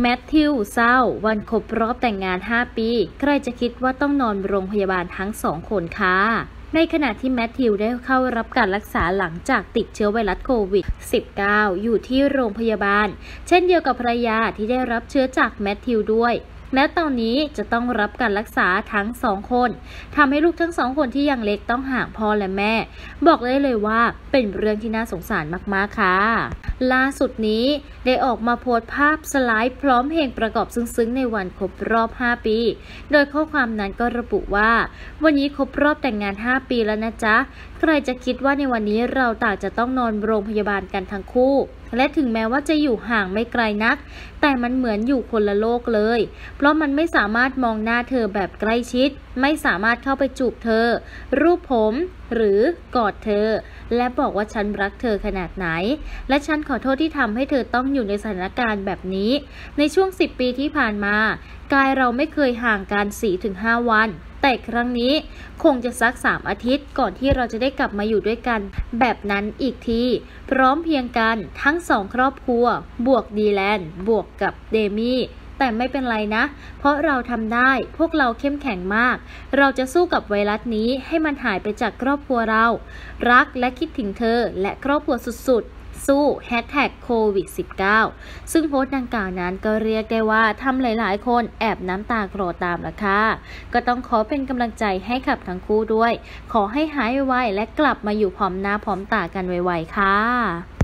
แมทธิวเศร้า วันครบรอบแต่งงาน 5 ปี ใครจะคิดว่าต้องนอนโรงพยาบาลทั้งสองคนคะในขณะที่แมทธิวได้เข้ารับการรักษาหลังจากติดเชื้อไวรัสโควิด -19 อยู่ที่โรงพยาบาล เช่นเดียวกับภรรยาที่ได้รับเชื้อจากแมทธิวด้วย และตอนนี้จะต้องรับการรักษาทั้งสองคนทำให้ลูกทั้งสองคนที่ยังเล็กต้องห่างพ่อและแม่ บอกได้เลยว่าเป็นเรื่องที่น่าสงสารมากๆค่ะ ล่าสุดนี้ได้ออกมาโพสต์ภาพสไลด์พร้อมเพลงประกอบซึ้งๆ ในวันครบรอบ 5 ปี โดยข้อความนั้นก็ระบุว่า วันนี้ครบรอบแต่งงาน 5 ปีแล้วนะจ๊ะ ใครจะคิดว่าในวันนี้เราต่างจะต้องนอนโรงพยาบาลกันทั้งคู่ และถึงแม้ว่าจะอยู่ห่างไม่ไกลนัก แต่มันเหมือนอยู่คนละโลกเลย เพราะมันไม่สามารถมองหน้าเธอแบบใกล้ชิด ไม่สามารถเข้าไปจูบเธอ รูปผมหรือกอดเธอ และบอกว่าฉันรักเธอขนาดไหน และฉันขอโทษที่ทำให้เธอต้องอยู่ในสถานการณ์แบบนี้ ในช่วง 10 ปีที่ผ่านมา กายเราไม่เคยห่างกัน4-5วัน แต่ครั้งนี้คงจะสัก 3 อาทิตย์ก่อนที่เราจะได้กลับมาอยู่ด้วยกัน แบบนั้นอีกที พร้อมเพียงกันทั้งสองครอบครัว บวกดีแลนด์ บวกกับเดมี่แต่ไม่เป็นไรนะ เพราะเราทำได้ พวกเราเข้มแข็งมาก เราจะสู้กับไวรัสนี้ให้มันหายไปจากครอบครัวเรา รักและคิดถึงเธอและครอบครัวสุดๆ สู้แฮชแท็กโควิด -19 ซึ่งโพสต์ดังกล่าวนั้นก็เรียกได้ว่าทำหลายๆ คนแอบน้ำตาโกรธตามละค่ะ ก็ต้องขอเป็นกำลังใจให้กับทั้งคู่ด้วย ขอให้หายไวและกลับมาอยู่พร้อมหน้าพร้อมตากันไวๆค่ะ